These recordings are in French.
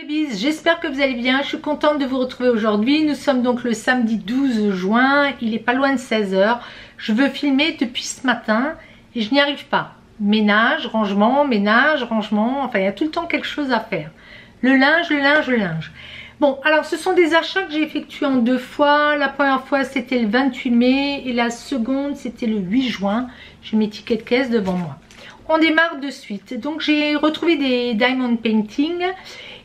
les bises, j'espère que vous allez bien, je suis contente de vous retrouver aujourd'hui. Nous sommes donc le samedi 12 juin, il est pas loin de 16h. Je veux filmer depuis ce matin et je n'y arrive pas. Ménage, rangement, ménage, rangement, enfin il y a tout le temps quelque chose à faire. Le linge, le linge, le linge. Bon, alors ce sont des achats que j'ai effectués en deux fois. La première fois c'était le 28 mai et la seconde c'était le 8 juin. J'ai mes tickets de caisse devant moi. On démarre de suite. Donc j'ai retrouvé des diamond painting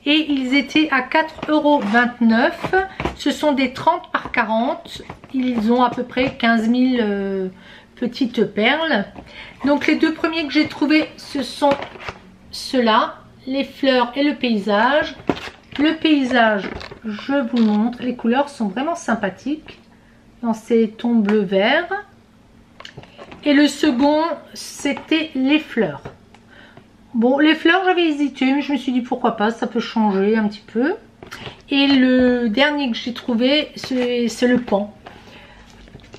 et ils étaient à 4,29€. Ce sont des 30 par 40. Ils ont à peu près 15 000 euh, petites perles. Donc les deux premiers que j'ai trouvés, ce sont ceux-là, les fleurs et le paysage. Le paysage, je vous montre, les couleurs sont vraiment sympathiques dans ces tons bleu-vert. Et le second, c'était les fleurs. Bon, les fleurs, j'avais hésité, mais je me suis dit pourquoi pas, ça peut changer un petit peu. Et le dernier que j'ai trouvé, c'est le pan.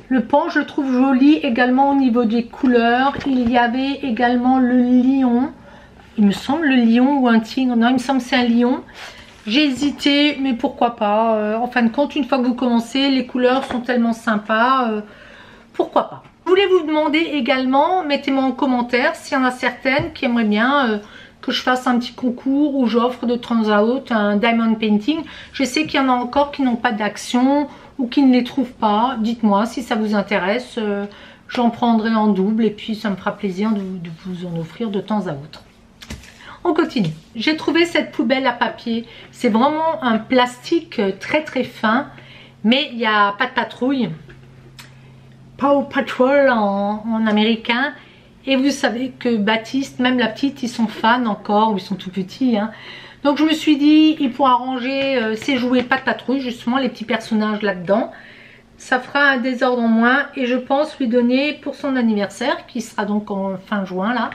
Le pan, je le trouve joli également au niveau des couleurs. Il y avait également le lion. Il me semble le lion ou un tigre. Non, il me semble c'est un lion. J'ai hésité, mais pourquoi pas. Euh, en fin de compte, une fois que vous commencez, les couleurs sont tellement sympas. Euh, pourquoi pas. Je voulais vous demander également, mettez-moi en commentaire s'il y en a certaines qui aimeraient bien euh, que je fasse un petit concours où j'offre de temps à autre un diamond painting. Je sais qu'il y en a encore qui n'ont pas d'action ou qui ne les trouvent pas. Dites-moi si ça vous intéresse. Euh, j'en prendrai en double et puis ça me fera plaisir de, de vous en offrir de temps à autre. On continue. J'ai trouvé cette poubelle à papier. C'est vraiment un plastique très très fin. Mais il n'y a pas de patrouille. Paw Patrol en, américain. Et vous savez que Baptiste, même la petite, ils sont fans encore, ils sont tout petits. Hein. Donc je me suis dit, il pourra ranger euh, ses jouets pas de patrouille, justement, les petits personnages là-dedans. Ça fera un désordre en moins et je pense lui donner pour son anniversaire, qui sera donc en fin juin là.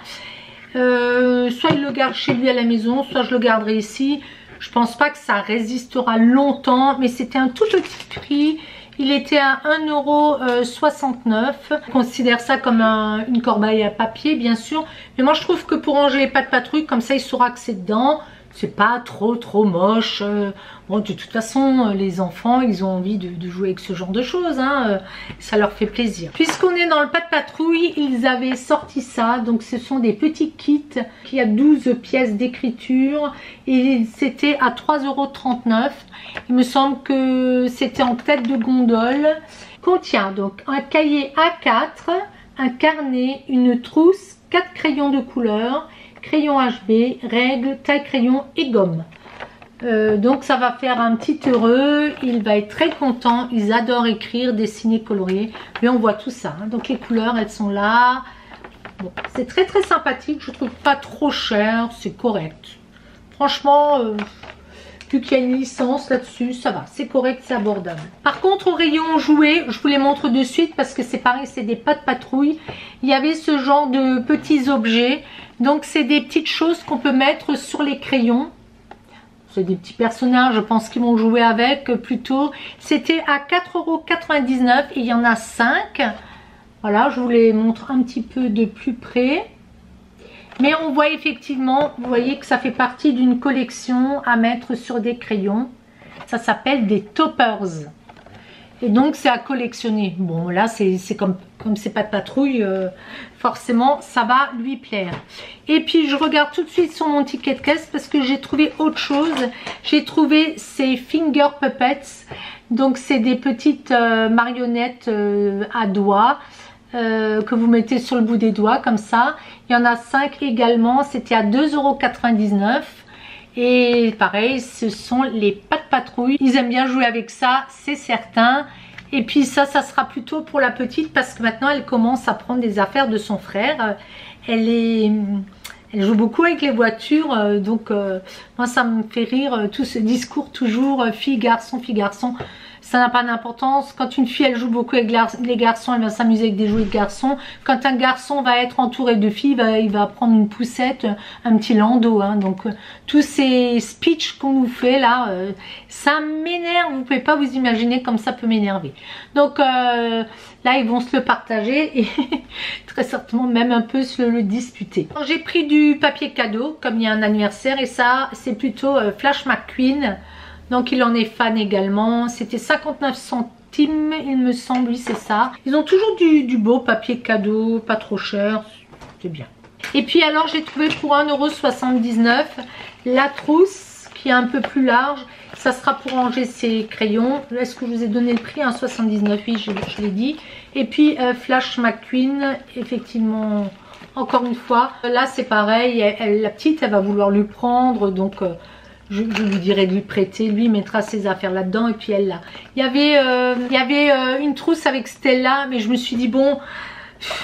Euh, soit il le garde chez lui à la maison, soit je le garderai ici. Je pense pas que ça résistera longtemps, mais c'était un tout petit prix. Il était à 1,69€. Je considère ça comme une corbeille à papier, bien sûr. Mais moi, je trouve que pour ranger les pâtes patrouilles, comme ça, il saura que c'est dedans c'est pas trop trop moche. Euh, bon, de toute façon, euh, les enfants, ils ont envie de, jouer avec ce genre de choses. Hein, euh, ça leur fait plaisir. Puisqu'on est dans le pas de patrouille, ils avaient sorti ça. Donc, ce sont des petits kits qui a 12 pièces d'écriture. Et c'était à 3,39€. Il me semble que c'était en tête de gondole. Contient donc un cahier A4, un carnet, une trousse, quatre crayons de couleur crayon HB, règles, taille crayon et gomme. Euh, donc ça va faire un petit heureux, il va être très content, ils adorent écrire, dessiner, colorier. Mais on voit tout ça, hein. donc les couleurs elles sont là. C'est très très sympathique, je trouve pas trop cher, c'est correct. Franchement, euh, vu qu'il y a une licence là-dessus, ça va, c'est correct, c'est abordable. Par contre, au rayon jouets, je vous les montre de suite parce que c'est pareil, c'est des pas de patrouille. Il y avait ce genre de petits objets. Donc c'est des petites choses qu'on peut mettre sur les crayons. C'est des petits personnages, je pense qu'ils vont jouer avec plutôt. C'était à 4,99€ et il y en a 5. Voilà, je vous les montre un petit peu de plus près. Mais on voit effectivement, vous voyez que ça fait partie d'une collection à mettre sur des crayons. Ça s'appelle des toppers. Et donc c'est à collectionner. Bon là c'est comme comme c'est pas de patrouille, euh, forcément ça va lui plaire. Et puis je regarde tout de suite sur mon ticket de caisse parce que j'ai trouvé autre chose. J'ai trouvé ces finger puppets. Donc c'est des petites euh, marionnettes euh, à doigts. Que vous mettez sur le bout des doigts comme ça. Il y en a 5 également, c'était à 2,99€. Et pareil, ce sont les pattes patrouilles. Ils aiment bien jouer avec ça, c'est certain. Et puis ça, ça sera plutôt pour la petite parce que maintenant elle commence à prendre des affaires de son frère. Elle est... Elle joue beaucoup avec les voitures, euh, donc euh, moi ça me fait rire euh, tout ce discours toujours fille-garçon, fille-garçon. Ça n'a pas d'importance. Quand une fille, elle joue beaucoup avec les garçons, elle va s'amuser avec des jouets de garçons. Quand un garçon va être entouré de filles, il va prendre une poussette, un petit landau. Hein. Donc, euh, tous ces speeches qu'on nous fait là, euh, ça m'énerve. Vous pouvez pas vous imaginer comme ça peut m'énerver. Donc, euh, là, ils vont se le partager et très certainement même un peu se le disputer. J'ai pris du papier cadeau, comme il y a un anniversaire, et ça, c'est plutôt Flash McQueen. Donc il en est fan également. C'était 59 centimes, il me semble, oui c'est ça. Ils ont toujours du, beau papier cadeau, pas trop cher, c'est bien. Et puis alors j'ai trouvé pour 1,79€ la trousse qui est un peu plus large. Ça sera pour ranger ses crayons. Est-ce que je vous ai donné le prix 1,79€ Oui, je, l'ai dit. Et puis euh, Flash McQueen, effectivement, encore une fois. Là c'est pareil, la petite elle va vouloir lui prendre, donc... Euh, je, lui dirai de lui prêter. Lui mettra ses affaires là-dedans et puis elle là. Il y avait, euh, il y avait euh, une trousse avec Stella, mais je me suis dit bon,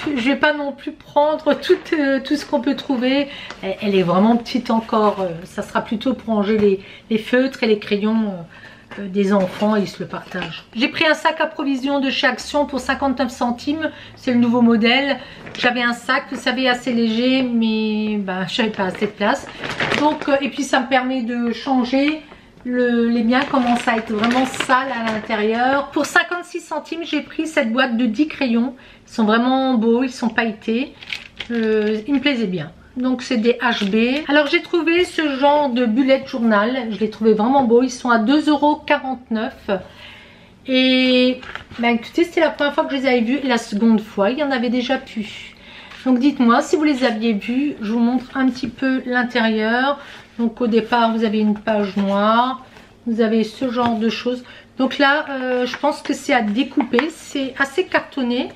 je vais pas non plus prendre tout, euh, tout ce qu'on peut trouver. Elle, est vraiment petite encore. ça sera plutôt pour ranger les, les feutres et les crayons des enfants ils se le partagent. J'ai pris un sac à provision de chez Action pour 59 centimes. C'est le nouveau modèle. J'avais un sac, vous savez, assez léger, mais bah, je n'avais pas assez de place. Donc, euh, et puis ça me permet de changer. les miens commencent à être vraiment sales à l'intérieur. Pour 56 centimes, j'ai pris cette boîte de 10 crayons. Ils sont vraiment beaux, ils sont pailletés. Euh, ils me plaisaient bien donc c'est des HB. Alors j'ai trouvé ce genre de bullet journal, je les trouvais vraiment beaux, ils sont à 2,49€. Et ben écoutez, c'était la première fois que je les avais vus la seconde fois, il y en avait déjà plus. Donc dites-moi si vous les aviez vus, je vous montre un petit peu l'intérieur. Donc au départ, vous avez une page noire, vous avez ce genre de choses. Donc là, euh, je pense que c'est à découper, c'est assez cartonné.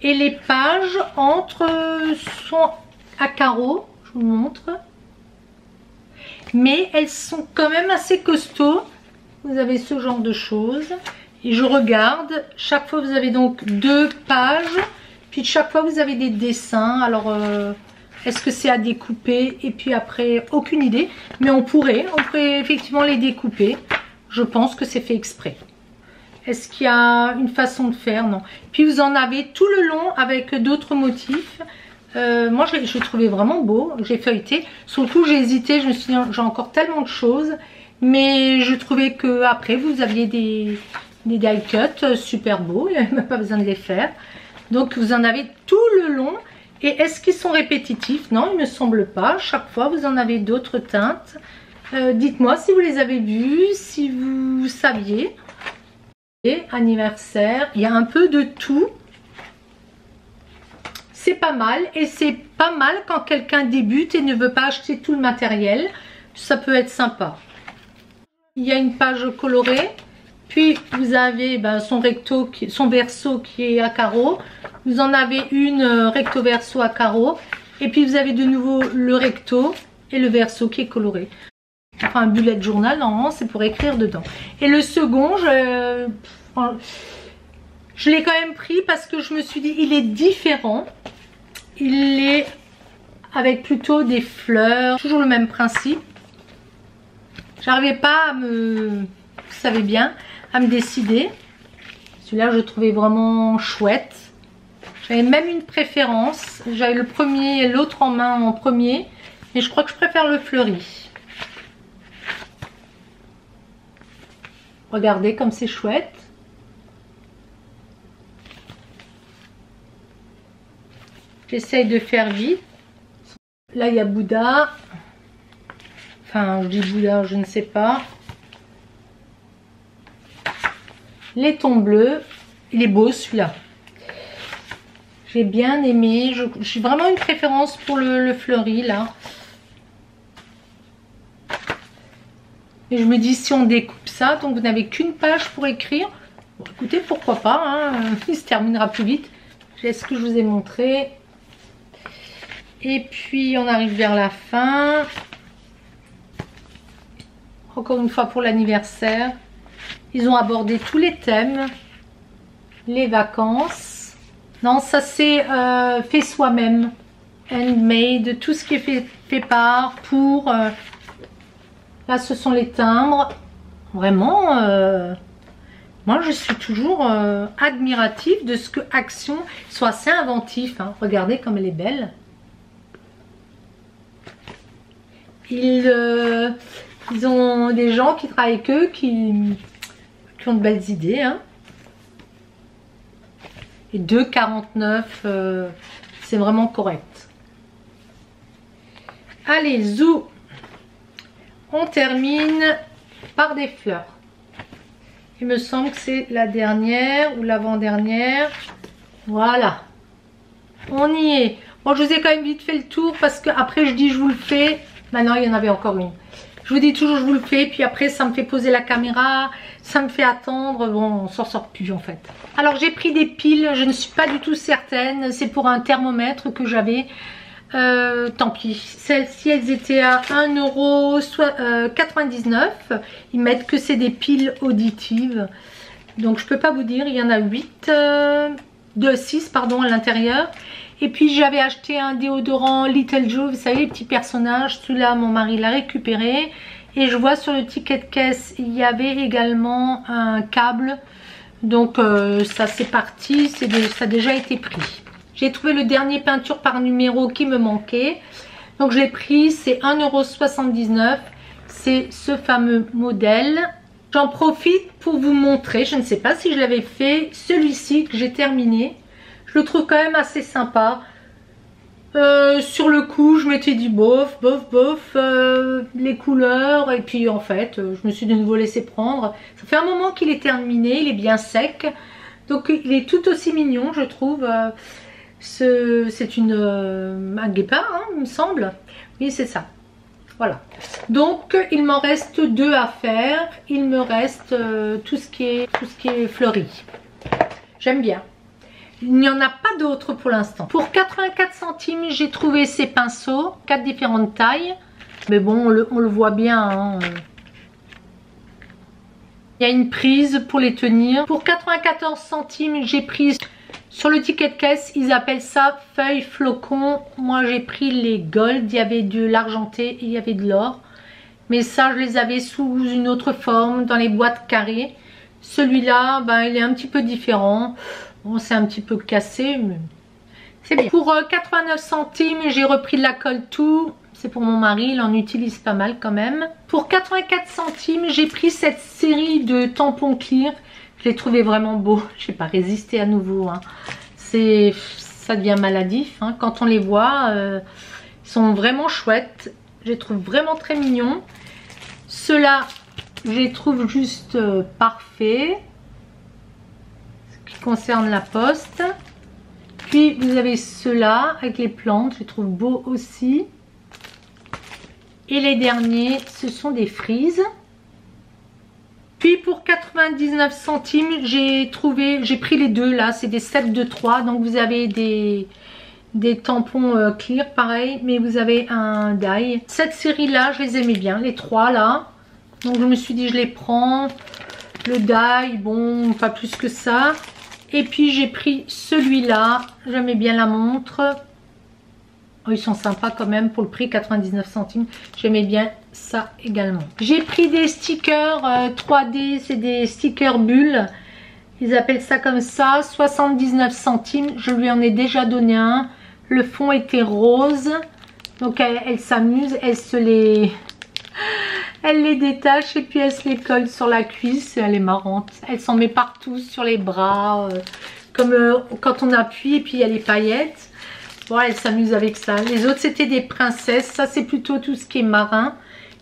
Et les pages entre sont à carreaux, je vous montre. Mais elles sont quand même assez costauds. Vous avez ce genre de choses. Et je regarde, chaque fois vous avez donc deux pages. Puis chaque fois vous avez des dessins. Alors euh, est-ce que c'est à découper? Et puis après, aucune idée. Mais on pourrait, on pourrait effectivement les découper. Je pense que c'est fait exprès. Est-ce qu'il y a une façon de faire? Non. Puis vous en avez tout le long avec d'autres motifs. Euh, moi, je, je trouvais vraiment beau. J'ai feuilleté. Surtout, j'ai hésité. Je me suis dit, j'ai encore tellement de choses. Mais je trouvais que après vous aviez des, des die cuts super beaux. Il n'y avait même pas besoin de les faire. Donc, vous en avez tout le long. Et est-ce qu'ils sont répétitifs? Non, il ne me semble pas. Chaque fois, vous en avez d'autres teintes. Euh, dites-moi si vous les avez vus, si vous saviez. Et anniversaire, il y a un peu de tout c'est pas mal et c'est pas mal quand quelqu'un débute et ne veut pas acheter tout le matériel. Ça peut être sympa. Il y a une page colorée. Puis vous avez ben, son recto son verso qui est à carreaux. Vous en avez une euh, recto verso à carreaux. Et puis vous avez de nouveau le recto et le verso qui est coloré. Enfin un bullet journal normalement c'est pour écrire dedans. Et le second je l'ai quand même pris parce que je me suis dit il est différent il est avec plutôt des fleurs, toujours le même principe. J'arrivais pas à me, vous savez bien, à me décider. Celui-là, je trouvais vraiment chouette. J'avais même une préférence. J'avais le premier et l'autre en main en premier. Mais je crois que je préfère le fleuri. Regardez comme c'est chouette. J'essaye de faire vite. Là, il y a Bouddha. Enfin, je dis Bouddha, je ne sais pas. Les tons bleus. Il est beau celui-là. J'ai bien aimé. J'ai vraiment une préférence pour le, fleuri là. Et je me dis si on découpe ça, donc vous n'avez qu'une page pour écrire. Écoutez, pourquoi pas. Hein, il se terminera plus vite. J'ai ce que je vous ai montré. Et puis on arrive vers la fin. Encore une fois pour l'anniversaire. Ils ont abordé tous les thèmes. Les vacances. Non, ça c'est euh, fait soi-même. Handmade. Tout ce qui est fait, fait par, pour. Euh, là ce sont les timbres. Vraiment euh, moi je suis toujours admirative de ce que Action soit assez inventif. Hein. Regardez comme elle est belle. Ils, ils ont des gens qui travaillent avec eux qui, qui ont de belles idées. Hein. Et 2,49, euh, c'est vraiment correct. Allez, zou On termine par des fleurs. Il me semble que c'est la dernière ou l'avant-dernière. Voilà. On y est. Bon, je vous ai quand même vite fait le tour parce que après je dis je vous le fais. Maintenant, il y en avait encore une. Je vous dis toujours je vous le fais, puis après ça me fait poser la caméra, ça me fait attendre, bon on s'en sort plus en fait. Alors j'ai pris des piles, je ne suis pas du tout certaine, c'est pour un thermomètre que j'avais. Euh, tant pis, celles-ci elles étaient à 1,99€. Ils mettent que c'est des piles auditives. Donc je peux pas vous dire, il y en a 8, euh, de 6 pardon à l'intérieur. Et puis j'avais acheté un déodorant Little Joe, vous savez les petits personnages. Celui-là mon mari l'a récupéré. Et je vois sur le ticket de caisse, il y avait également un câble. Donc euh, ça c'est parti, ça a déjà été pris. J'ai trouvé le dernier peinture par numéro qui me manquait. Donc je l'ai pris, c'est 1,79€. C'est ce fameux modèle. J'en profite pour vous montrer, je ne sais pas si je l'avais fait, celui-ci que j'ai terminé. Je le trouve quand même assez sympa. Euh, sur le coup, je m'étais dit bof, bof, bof, euh, les couleurs. Et puis en fait, euh, je me suis de nouveau laissé prendre. Ça fait un moment qu'il est terminé, il est bien sec. Donc il est tout aussi mignon, je trouve. C'est une un guépard, hein, il me semble. Oui, c'est ça. Voilà. Donc il m'en reste deux à faire. Il me reste tout ce qui est tout ce qui est fleuri. J'aime bien. Il n'y en a pas d'autres pour l'instant. Pour 84 centimes, j'ai trouvé ces pinceaux, quatre différentes tailles. Mais bon, on le, voit bien. Hein. Il y a une prise pour les tenir. Pour 94 centimes, j'ai pris sur le ticket de caisse, ils appellent ça feuille flocon. Moi, j'ai pris les gold. Il y avait de l'argenté et il y avait de l'or. Mais ça, je les avais sous une autre forme, dans les boîtes carrées. Celui-là, ben, il est un petit peu différent. Bon, c'est un petit peu cassé, mais c'est bien. Pour 89 euh, centimes, j'ai repris de la colle tout. C'est pour mon mari, il en utilise pas mal quand même. Pour 84 centimes, j'ai pris cette série de tampons clear. Je l'ai trouvé vraiment beau. Je n'ai pas résisté à nouveau. Hein. C'est, Ça devient maladif. Hein. Quand on les voit, euh, ils sont vraiment chouettes. Je les trouve vraiment très mignons. Ceux-là, je les trouve juste euh, parfaits concerne la poste. Puis vous avez ceux-là avec les plantes, je les trouve beaux aussi. Et les derniers, ce sont des frises. Puis pour 99 centimes, j'ai trouvé, j'ai pris les deux là, c'est des sets de 3. Donc vous avez des, des tampons euh, clear pareil, mais vous avez un die. Cette série là, je les aimais bien, les trois là. Donc je me suis dit je les prends. Le die, bon, pas plus que ça. Et puis j'ai pris celui-là. J'aimais bien la montre. Oh, ils sont sympas quand même pour le prix 99 centimes. J'aimais bien ça également. J'ai pris des stickers 3D. Euh, C'est des stickers bulles. Ils appellent ça comme ça. 79 centimes. Je lui en ai déjà donné un. Le fond était rose. Donc elle s'amuse. Elle se les elle les détache et puis elle se les colle sur la cuisse. Elle est marrante. Elle s'en met partout sur les bras. Euh, comme euh, quand on appuie et puis il y a les paillettes. Elle s'amuse avec ça. Les autres, c'était des princesses. Ça, c'est plutôt tout ce qui est marin.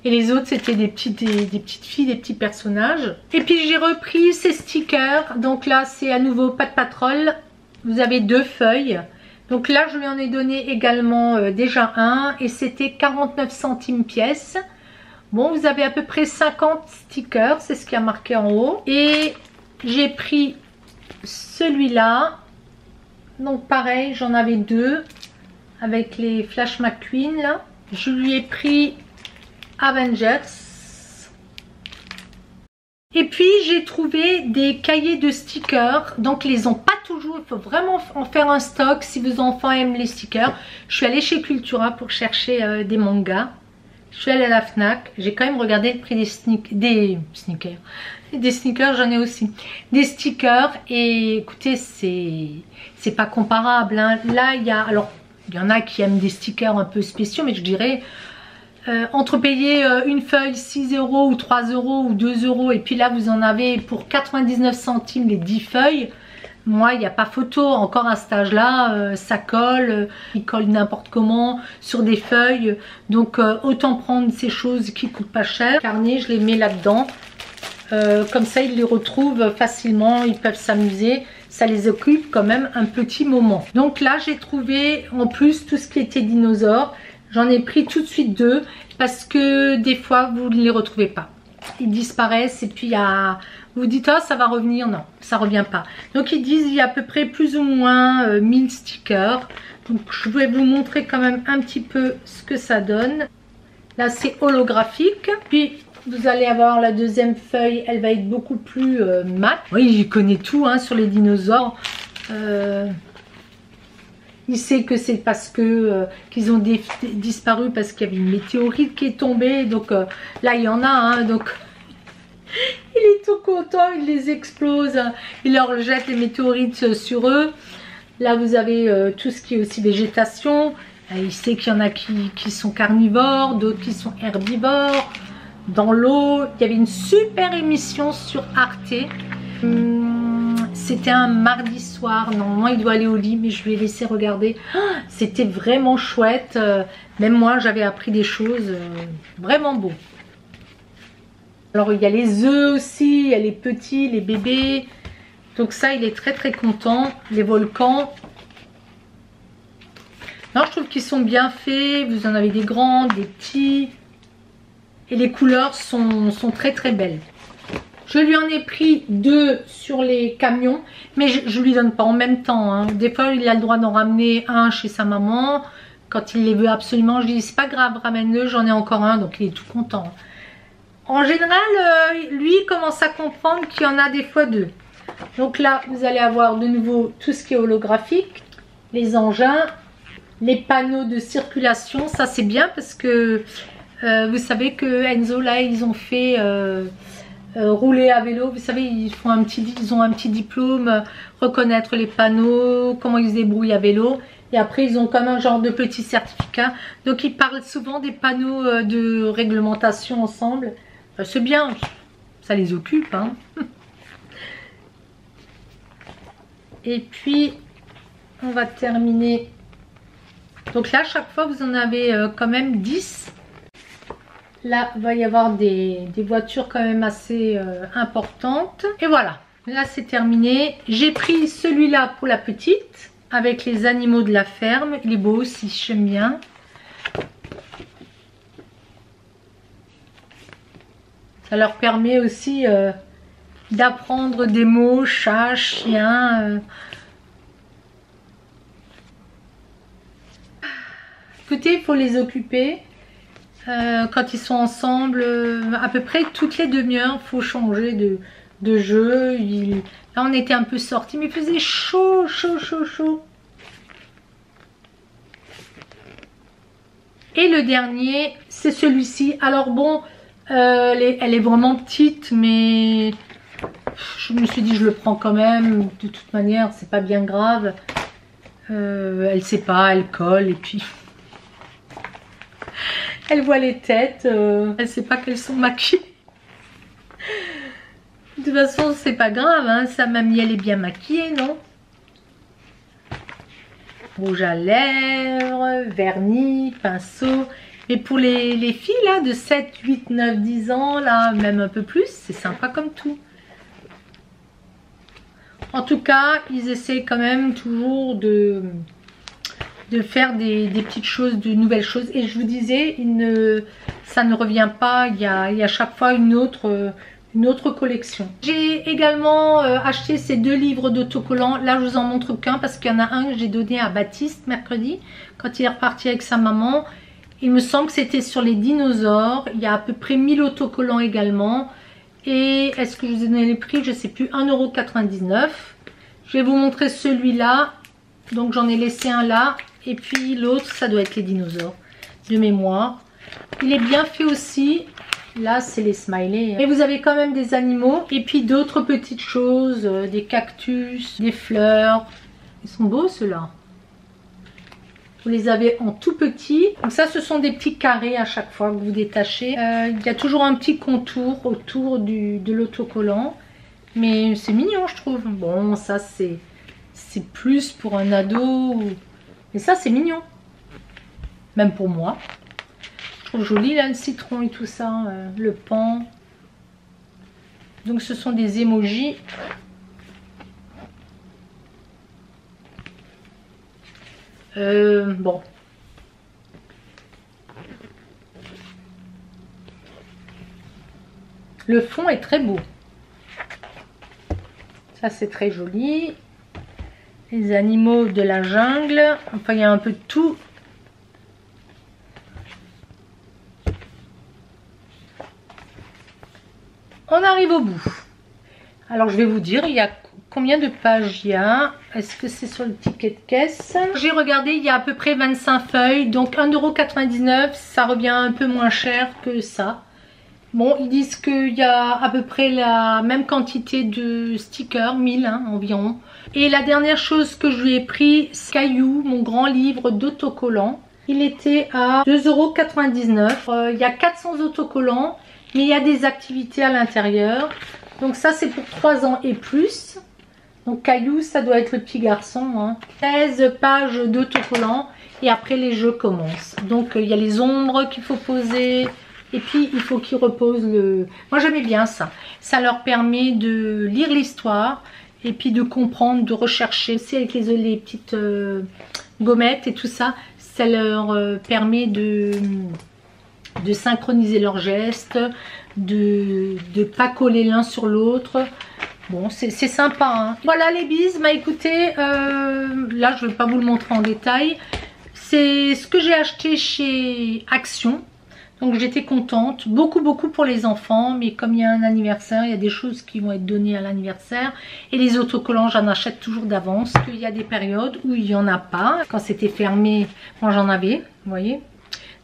Et les autres, c'était des petites, des, petites filles, des petits personnages. Et puis, j'ai repris ces stickers. Donc là, c'est à nouveau pas de patrol. Vous avez deux feuilles. Donc là, je lui en ai donné également euh, déjà un. Et c'était 49 centimes pièce. Bon, vous avez à peu près 50 stickers, c'est ce qui a marqué en haut. Et j'ai pris celui-là. Donc pareil, j'en avais deux avec les Flash McQueen là. Je lui ai pris Avengers. Et puis j'ai trouvé des cahiers de stickers. Donc ils les ont pas toujours. Il faut vraiment en faire un stock si vos enfants aiment les stickers. Je suis allée chez Cultura pour chercher euh, des mangas. Je suis allée à la FNAC, j'ai quand même regardé le prix des, des sneakers. Des sneakers, j'en ai aussi. Des stickers et écoutez, c'est pas comparable. Hein. Là, il y a... Alors, il y en a qui aiment des stickers un peu spéciaux, mais je dirais... Euh, entre payer euh, une feuille 6 euros ou 3 euros ou 2 euros et puis là vous en avez pour 99 centimes les 10 feuilles moi, il n'y a pas photo. Encore à cet âge-là, euh, ça colle. Euh, il colle n'importe comment sur des feuilles. Donc, euh, autant prendre ces choses qui coûtent pas cher. Carnet, je les mets là-dedans. comme ça, ils les retrouvent facilement. Ils peuvent s'amuser. Ça les occupe quand même un petit moment. Donc là, j'ai trouvé en plus tout ce qui était dinosaures. J'en ai pris tout de suite deux parce que des fois, vous ne les retrouvez pas. Ils disparaissent et puis il y a vous dites, oh, ça va revenir. Non, ça revient pas. Donc, ils disent, il y a à peu près plus ou moins 1000 euh, stickers. Donc, je vais vous montrer quand même un petit peu ce que ça donne. Là, c'est holographique. Puis, vous allez avoir la deuxième feuille. Elle va être beaucoup plus euh, mat. Oui, j'y connais tout hein, sur les dinosaures. Euh, il sait que c'est parce que qu'ils ont disparu parce qu'il y avait une météorite qui est tombée. Donc là, il y en a. Hein, donc il est tout content, il les explose, il leur jette les météorites sur eux. Là, vous avez euh, tout ce qui est aussi végétation. Euh, il sait qu'il y en a qui, sont carnivores, d'autres qui sont herbivores. Dans l'eau, il y avait une super émission sur Arte. Hum, c'était un mardi soir. Normalement, il doit aller au lit, mais je lui ai laissé regarder. Ah, c'était vraiment chouette. Euh, même moi, j'avais appris des choses vraiment beaux. Alors il y a les œufs aussi, il y a les petits, les bébés. Donc ça, il est très très content. Les volcans. Non, je trouve qu'ils sont bien faits. Vous en avez des grands, des petits. Et les couleurs sont, très très belles. Je lui en ai pris deux sur les camions. Mais je ne lui donne pas en même temps. Hein. Des fois, il a le droit d'en ramener un chez sa maman. Quand il les veut absolument, je dis c'est pas grave, ramène-le, j'en ai encore un. Donc il est tout content. En général, euh, lui commence à comprendre qu'il y en a des fois deux. Donc là, vous allez avoir de nouveau tout ce qui est holographique, les engins, les panneaux de circulation. Ça, c'est bien parce que euh, vous savez que Enzo, là, ils ont fait euh, rouler à vélo. Vous savez, ils, font un petit, ils ont un petit diplôme, reconnaître les panneaux, comment ils se débrouillent à vélo. Et après, ils ont comme un genre de petit certificat. Donc, ils parlent souvent des panneaux de réglementation ensemble. Euh, c'est bien, ça les occupe. Hein. Et puis, on va terminer. Donc là, chaque fois, vous en avez euh, quand même 10. Là, il va y avoir des, voitures quand même assez euh, importantes. Et voilà, là c'est terminé. J'ai pris celui-là pour la petite, avec les animaux de la ferme. Il est beau aussi, j'aime bien. Ça leur permet aussi euh, d'apprendre des mots, chat, chien. Euh. Écoutez, il faut les occuper. Euh, quand ils sont ensemble, à peu près toutes les demi-heures, faut changer de, jeu. Là, on était un peu sortis, mais il faisait chaud, chaud, chaud, chaud. Et le dernier, c'est celui-ci. Alors bon, euh, elle, est, vraiment petite, mais je me suis dit je le prends quand même. De toute manière, c'est pas bien grave. Euh, elle sait pas, elle colle et puis elle voit les têtes. Euh, elle sait pas qu'elles sont maquillées. De toute façon, c'est pas grave. Hein, sa mamie, elle est bien maquillée, non? Rouge à lèvres, vernis, pinceau. Mais pour les, filles là de 7, 8, 9, 10 ans, là, même un peu plus, c'est sympa comme tout. En tout cas, ils essaient quand même toujours de, de faire des, petites choses, de nouvelles choses. Et je vous disais, ça ne revient pas, il y a, il chaque fois une autre, une autre collection. J'ai également euh, acheté ces deux livres d'autocollants. Là, je vous en montre qu'un parce qu'il y en a un que j'ai donné à Baptiste mercredi quand il est reparti avec sa maman. Il me semble que c'était sur les dinosaures. Il y a à peu près 1000 autocollants également. Et est-ce que je vous ai donné les prix? Je ne sais plus. 1,99€. Je vais vous montrer celui-là. Donc j'en ai laissé un là. Et puis l'autre, ça doit être les dinosaures de mémoire. Il est bien fait aussi. Là, c'est les smileys. Et vous avez quand même des animaux. Et puis d'autres petites choses. euh, Des cactus, des fleurs. Ils sont beaux ceux-là. Vous les avez en tout petit. Donc ça, ce sont des petits carrés à chaque fois que vous détachez. Euh, Il y a toujours un petit contour autour de l'autocollant. Mais c'est mignon, je trouve. Bon, ça, c'est plus pour un ado. Ça, c'est mignon. Même pour moi. Je trouve joli, là, le citron et tout ça. euh, le pan. Donc, ce sont des emojis. Euh, bon. Le fond est très beau. Ça, c'est très joli. Les animaux de la jungle. Enfin, il y a un peu de tout. On arrive au bout. Alors, je vais vous dire, il y a combien de pages il y a? Est-ce que c'est sur le ticket de caisse? J'ai regardé, il y a à peu près 25 feuilles. Donc, 1,99€, ça revient un peu moins cher que ça. Bon, ils disent qu'il y a à peu près la même quantité de stickers, 1000 hein, environ. Et la dernière chose que je lui ai pris, c'est Caillou, mon grand livre d'autocollants. Il était à 2,99€. Euh, il y a 400 autocollants, mais il y a des activités à l'intérieur. Donc ça, c'est pour 3 ans et plus. Donc Caillou, ça doit être le petit garçon. Hein. 16 pages d'autocollants et après les jeux commencent. Donc euh, il y a les ombres qu'il faut poser. Et puis il faut qu'ils reposent le... Moi j'aimais bien ça. Ça leur permet de lire l'histoire et puis de comprendre, de rechercher. C'est avec les, petites euh, gommettes et tout ça. Ça leur euh, permet de, de synchroniser leurs gestes, de ne pas coller l'un sur l'autre. Bon, c'est c'est sympa. hein. Voilà les bises. Bah écoutez, euh, là je ne vais pas vous le montrer en détail. C'est ce que j'ai acheté chez Action. Donc j'étais contente, beaucoup beaucoup pour les enfants, mais comme il y a un anniversaire, il y a des choses qui vont être données à l'anniversaire. Et les autocollants, j'en achète toujours d'avance. Il y a des périodes où il n'y en a pas. Quand c'était fermé, moi j'en avais, vous voyez.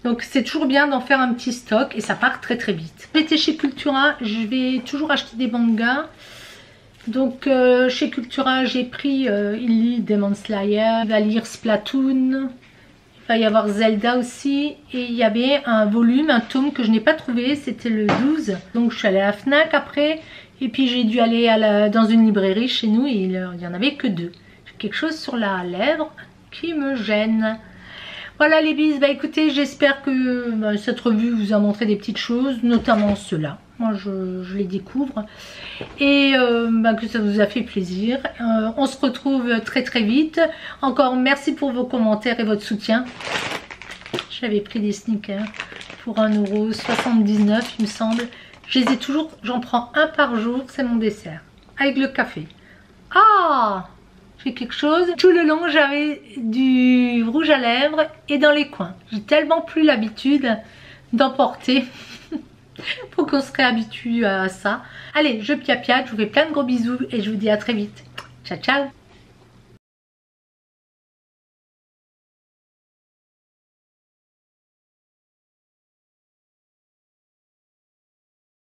Donc c'est toujours bien d'en faire un petit stock et ça part très très vite. J'étais chez Cultura, je vais toujours acheter des mangas. Donc euh, chez Cultura, j'ai pris, euh, il lit Demon Slayer, il va lire Splatoon, il va y avoir Zelda aussi. Et il y avait un volume, un tome que je n'ai pas trouvé, c'était le 12. Donc je suis allée à FNAC après. Et puis j'ai dû aller dans une librairie chez nous et il n'y en avait que deux. Quelque chose sur la lèvre qui me gêne. Voilà les bises, bah écoutez, j'espère que bah, cette revue vous a montré des petites choses, notamment ceux-là. Je, les découvre et euh, bah, que ça vous a fait plaisir. Euh, on se retrouve très très vite. Encore merci pour vos commentaires et votre soutien. J'avais pris des sneakers pour 1,79€ il me semble. Je les ai toujours, j'en prends un par jour, c'est mon dessert. Avec le café. Ah J'ai quelque chose. Tout le long, j'avais du rouge à lèvres et dans les coins. J'ai tellement plus l'habitude d'en porter. Faut qu'on se réhabitue à ça. Allez, je piapiate, je vous fais plein de gros bisous et je vous dis à très vite. Ciao, ciao